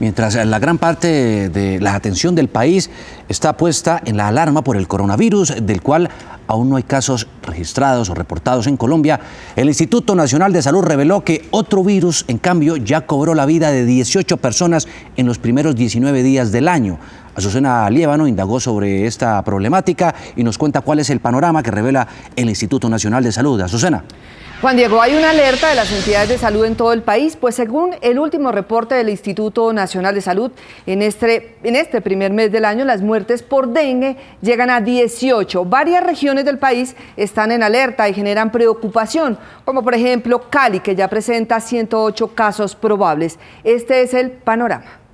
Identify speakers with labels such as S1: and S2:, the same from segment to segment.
S1: mientras la gran parte de la atención del país está puesta en la alarma por el coronavirus, del cual aún no hay casos registrados o reportados en Colombia, el Instituto Nacional de Salud reveló que otro virus, en cambio, ya cobró la vida de 18 personas en los primeros 19 días del año. Azucena Liévano indagó sobre esta problemática y nos cuenta cuál es el panorama que revela el Instituto Nacional de Salud. Azucena.
S2: Juan Diego, hay una alerta de las entidades de salud en todo el país, pues según el último reporte del Instituto Nacional de Salud, en este, en este primer mes del año las muertes por dengue llegan a 18. Varias regiones del país están en alerta y generan preocupación, como por ejemplo Cali, que ya presenta 108 casos probables. Este es el panorama.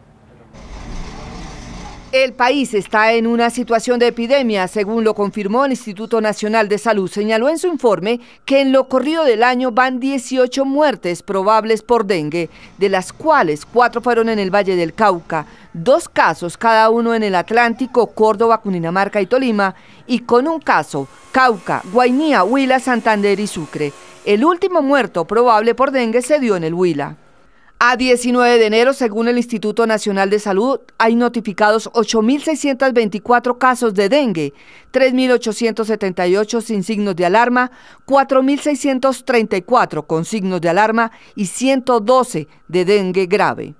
S2: El país está en una situación de epidemia, según lo confirmó el Instituto Nacional de Salud. Señaló en su informe que en lo corrido del año van 18 muertes probables por dengue, de las cuales cuatro fueron en el Valle del Cauca, dos casos cada uno en el Atlántico, Córdoba, Cundinamarca y Tolima, y con un caso, Cauca, Guainía, Huila, Santander y Sucre. El último muerto probable por dengue se dio en el Huila. A 19 de enero, según el Instituto Nacional de Salud, hay notificados 8.624 casos de dengue, 3.878 sin signos de alarma, 4.634 con signos de alarma y 112 de dengue grave.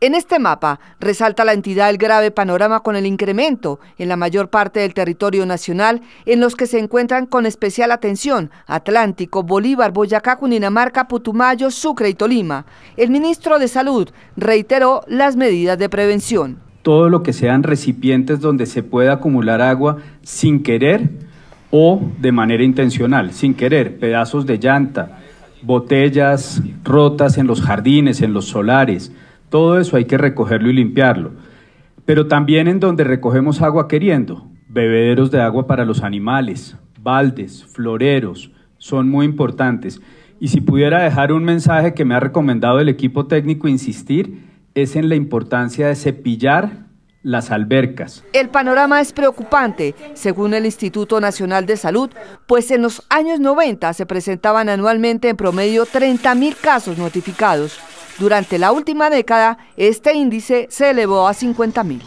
S2: En este mapa resalta la entidad el grave panorama con el incremento en la mayor parte del territorio nacional en los que se encuentran con especial atención Atlántico, Bolívar, Boyacá, Cundinamarca, Putumayo, Sucre y Tolima. El ministro de Salud reiteró las medidas de prevención.
S3: Todo lo que sean recipientes donde se pueda acumular agua sin querer o de manera intencional, sin querer, pedazos de llanta, botellas rotas en los jardines, en los solares, todo eso hay que recogerlo y limpiarlo. Pero también en donde recogemos agua queriendo, bebederos de agua para los animales, baldes, floreros, son muy importantes. Y si pudiera dejar un mensaje que me ha recomendado el equipo técnico insistir, es en la importancia de cepillar las albercas.
S2: El panorama es preocupante, según el Instituto Nacional de Salud, pues en los años 90 se presentaban anualmente en promedio 30.000 casos notificados. Durante la última década, este índice se elevó a 50.000.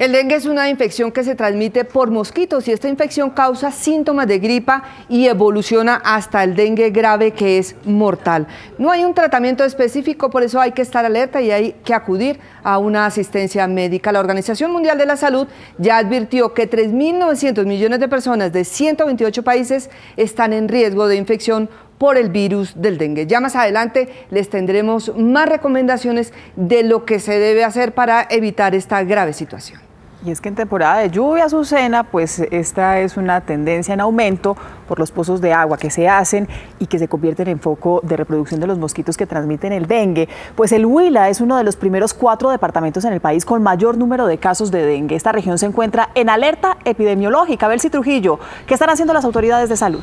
S2: El dengue es una infección que se transmite por mosquitos y esta infección causa síntomas de gripa y evoluciona hasta el dengue grave que es mortal. No hay un tratamiento específico, por eso hay que estar alerta y hay que acudir a una asistencia médica. La Organización Mundial de la Salud ya advirtió que 3.900 millones de personas de 128 países están en riesgo de infección por el virus del dengue. Ya más adelante les tendremos más recomendaciones de lo que se debe hacer para evitar esta grave situación.
S4: Y es que en temporada de lluvia, Azucena, pues esta es una tendencia en aumento por los pozos de agua que se hacen y que se convierten en foco de reproducción de los mosquitos que transmiten el dengue. Pues el Huila es uno de los primeros cuatro departamentos en el país con mayor número de casos de dengue. Esta región se encuentra en alerta epidemiológica. Belsi Trujillo, ¿qué están haciendo las autoridades de salud?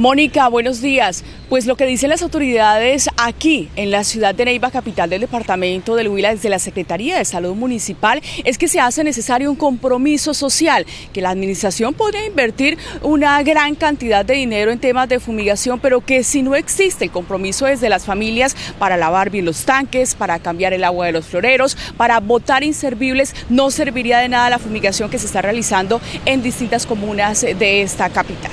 S5: Mónica, buenos días. Pues lo que dicen las autoridades aquí en la ciudad de Neiva, capital del departamento del Huila, desde la Secretaría de Salud Municipal, es que se hace necesario un compromiso social, que la administración podría invertir una gran cantidad de dinero en temas de fumigación, pero que si no existe el compromiso desde las familias para lavar bien los tanques, para cambiar el agua de los floreros, para botar inservibles, no serviría de nada la fumigación que se está realizando en distintas comunas de esta capital.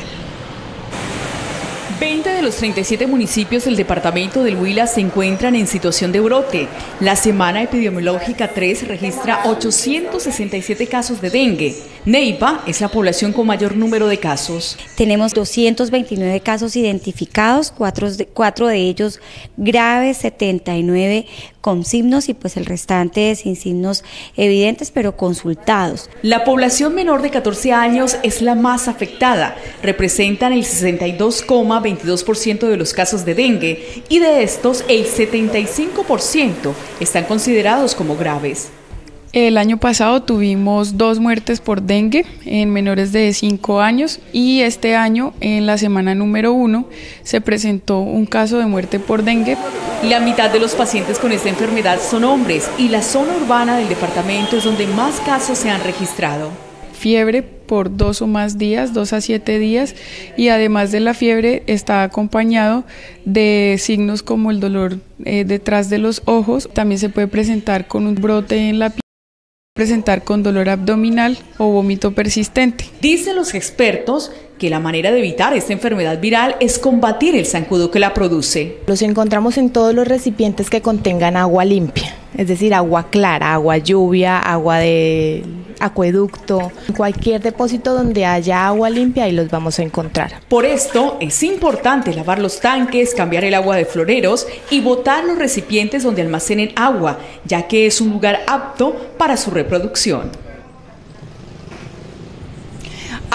S5: 20 de los 37 municipios del departamento del Huila se encuentran en situación de brote. La semana epidemiológica 3 registra 867 casos de dengue. Neiva es la población con mayor número de casos.
S6: Tenemos 229 casos identificados, cuatro de, cuatro de ellos graves, 79 con signos y pues el restante sin signos evidentes pero consultados.
S5: La población menor de 14 años es la más afectada, representan el 62,22% de los casos de dengue y de estos el 75% están considerados como graves.
S7: El año pasado tuvimos dos muertes por dengue en menores de 5 años y este año, en la semana número 1, se presentó un caso de muerte por dengue.
S5: La mitad de los pacientes con esta enfermedad son hombres y la zona urbana del departamento es donde más casos se han registrado.
S7: fiebre por dos o más días, dos a siete días, y además de la fiebre está acompañado de signos como el dolor eh, detrás de los ojos, también se puede presentar con un brote en la piel presentar con dolor abdominal o vómito persistente.
S5: Dicen los expertos que la manera de evitar esta enfermedad viral es combatir el zancudo que la produce.
S8: Los encontramos en todos los recipientes que contengan agua limpia, es decir, agua clara, agua lluvia, agua de acueducto, cualquier depósito donde haya agua limpia y los vamos a encontrar.
S5: Por esto es importante lavar los tanques, cambiar el agua de floreros y botar los recipientes donde almacenen agua, ya que es un lugar apto para su reproducción.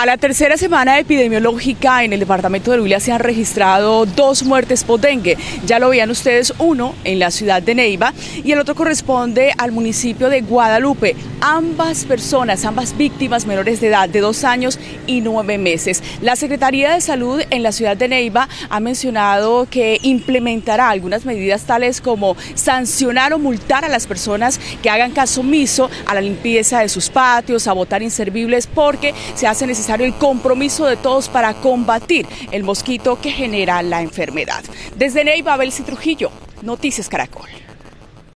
S5: A la tercera semana epidemiológica en el departamento de Huila se han registrado dos muertes por dengue. Ya lo veían ustedes, uno en la ciudad de Neiva y el otro corresponde al municipio de Guadalupe. Ambas personas, ambas víctimas menores de edad de dos años y nueve meses. La Secretaría de Salud en la ciudad de Neiva ha mencionado que implementará algunas medidas tales como sancionar o multar a las personas que hagan caso omiso a la limpieza de sus patios, a botar inservibles, porque se hace necesario el compromiso de todos para combatir el mosquito que genera la enfermedad. Desde Neiva, Abel Trujillo, Noticias Caracol.